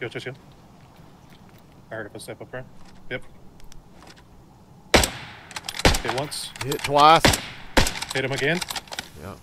Shield, shield, shield. I heard a step up there. Yep. Hit once. Hit twice. Hit him again. Yeah.